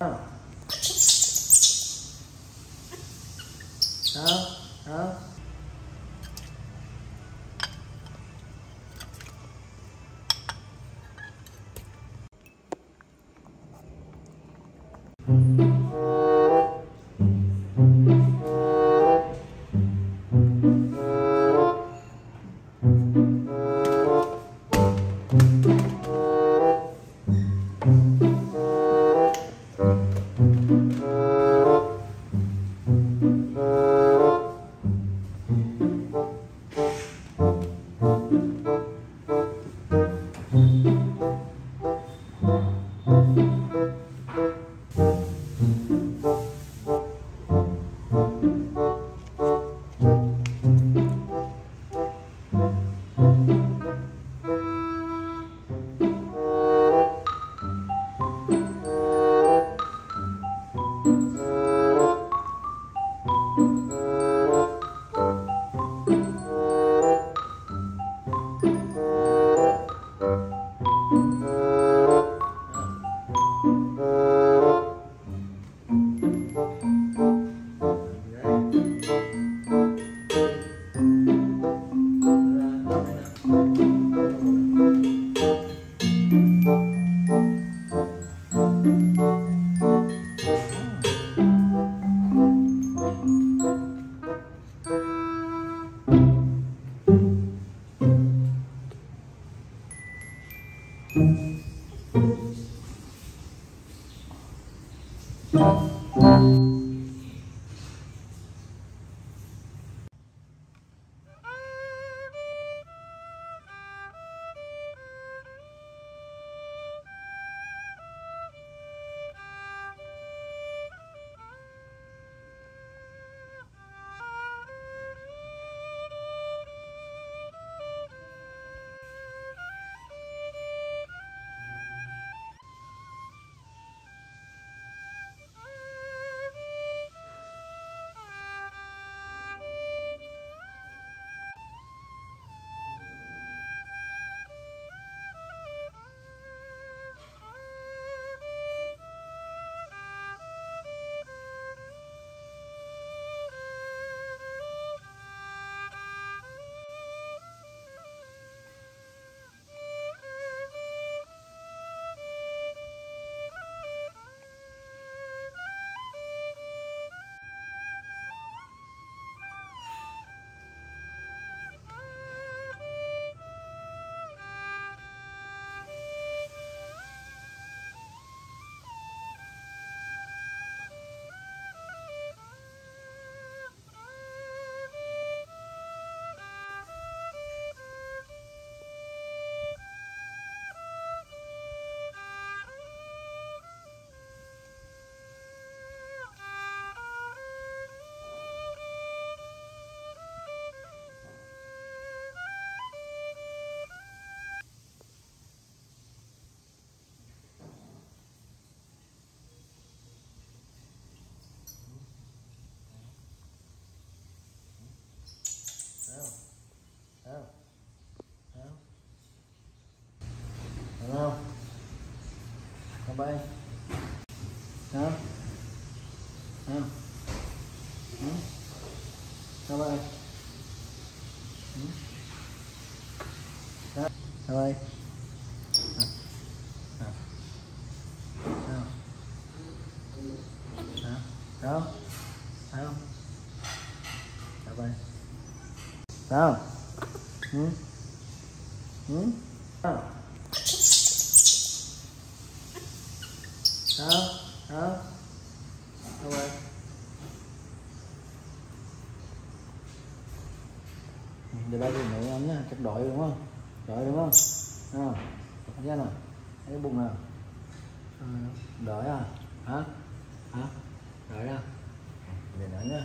Đó. Thấy Thấy không? Thấy không? Thấy không? Không bay. Thấy không? Thấy không? Ừ? Bay. sao Thấy sao bay. sao Thấy không? Thấy không? Thấy không? Hmm hmm Sao? Ừ? Ừ? Sao? Sao? Sao? Vậy? Để ba dùng nữa em nhá, chắc đói đúng không? đói đúng không? Nào, thấy chưa nào? Thấy cái bụng nào? đói à? Hả? Hả? đói à? Để nói nhá.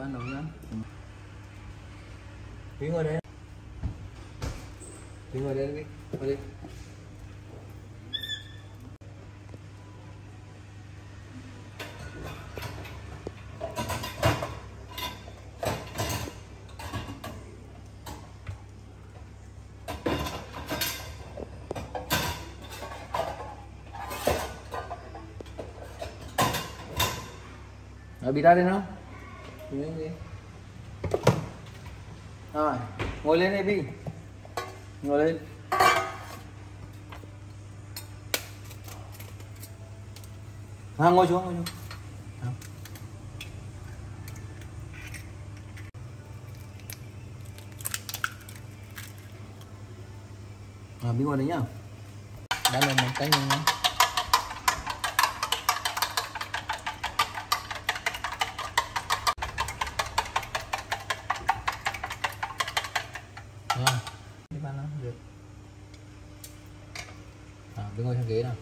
Ban đầu nhá. Ừ. Quý ngồi đây. Quý ngồi đây đi, ngồi đi Rồi bị ra đây không? Đi đi. Rồi Ngồi lên đi Bi. Ngồi lên. À, ngồi xuống ngồi xuống. À. biết ngồi đấy nhá. Đã lên một cái nhá à, đi bàn nào được. À, đứng ngồi trên ghế nào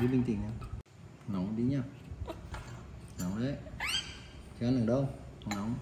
đi bình tĩnh nào nóng đi nha nóng đấy. Chứ ăn được đâu? Không nóng.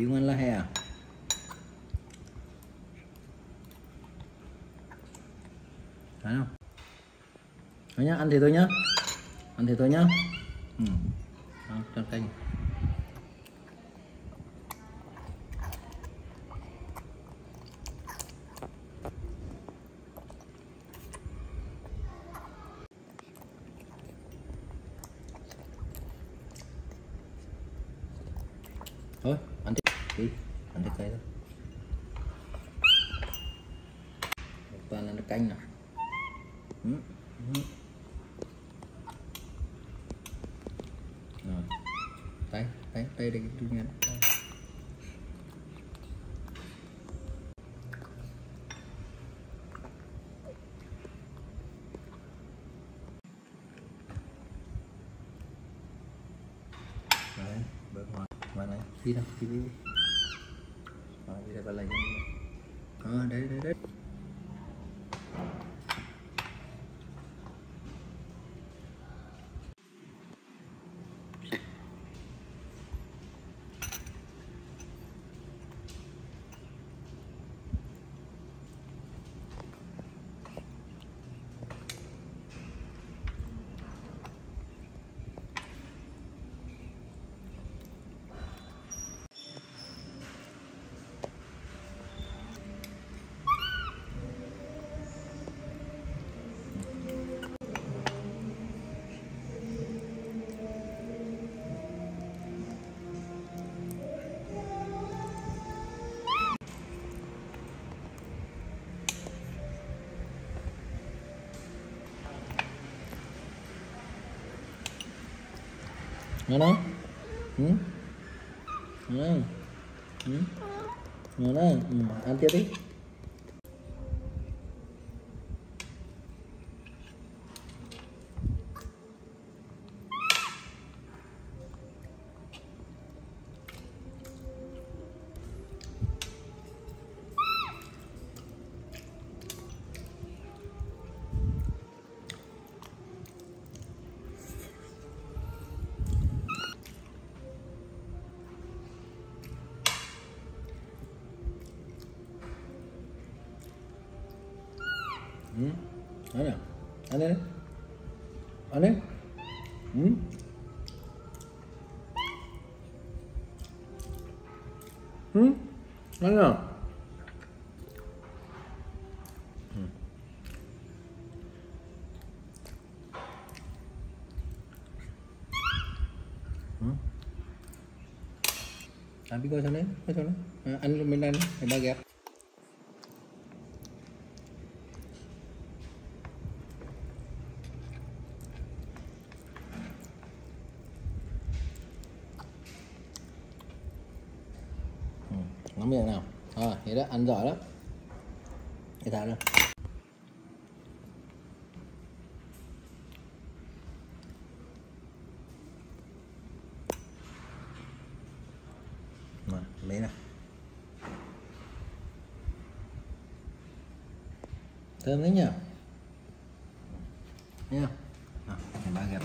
Tiếng Anh là hè à? Thấy không? Thôi nhá ăn thì thôi nhá. Ăn thì thôi nhá. Ừ. Đó, cho canh thôi ăn tiếp đi ăn tiếp cây thôi toàn là nó canh nè ừ. Ừ. rồi, tay tay tay đây tôi nghe đấy bớt ngoài ngoài này đi đâu đi đi rồi đi đây vào nghe ờ đấy đấy đấy ngon ừ ừ ừ. ăn tiếp đi. Ăn nào ăn đi ăn đi ừ ừ ăn nào ừ. Ừ. ăn đi coi sao đấy coi sao đấy à, ăn mình ăn mình ba ghép nóng miệng nào. À, thế đó ăn giỏi lắm. Thế thả ra. Mà lấy nào? Thơm đấy nhỉ? Nha à, ba rồi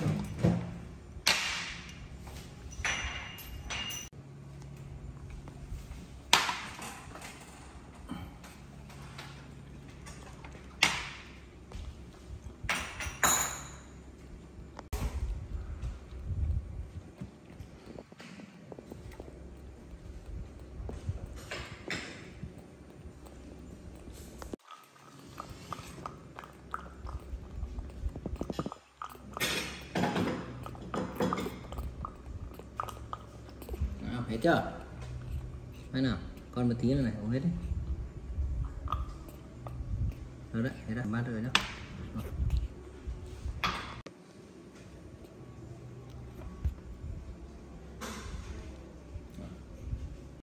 hết chưa? Đây nào còn một tí nữa này, uống hết đấy rồi đấy, thế là ba rồi đó.